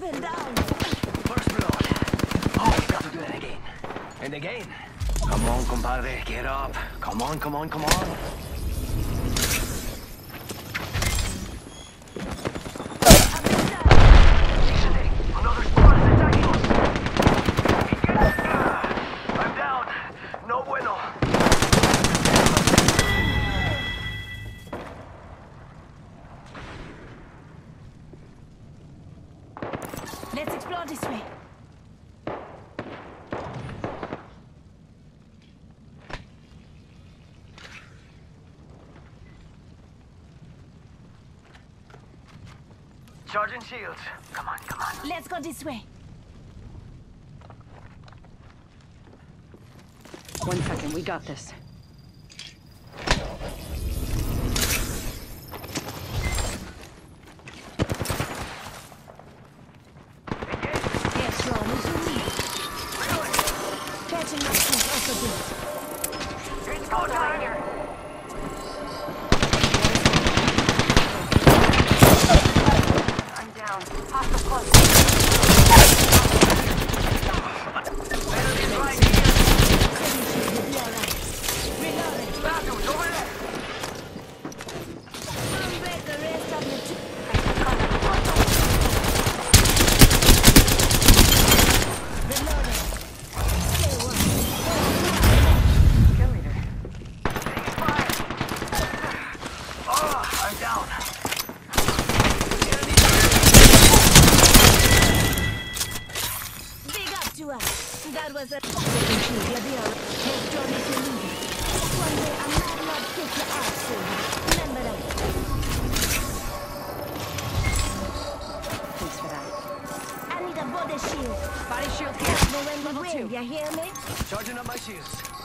Man down. First blood. Oh, we've got to do that again. And again. Come on, compadre. Get up. Come on, come on, come on. Another Let's explore this way. Charging shields. Come on, come on. Let's go this way. One second, we got this. Is I'm down. Big up to us. That was a taking shield. You'll be alright. Take Johnny to lead. One day a mad lad kick your ass soon. Remember that. Thanks for that. I need a body shield. Body shield here. Know when we Level win, two. you hear me? Charging up my shields.